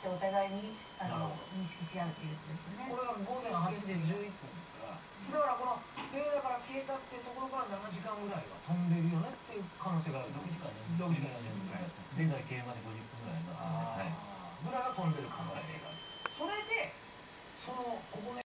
してお互いにあの認識し合うというこですね。これが午前8時11分だから、だからこの平野から消えたっていうところから7時間ぐらいは飛んでるよねっていう可能性がある。6時間40分ぐらい。現在消えまで50分ぐらいだったので、ぐらいは飛んでる可能性がある。それでそのここの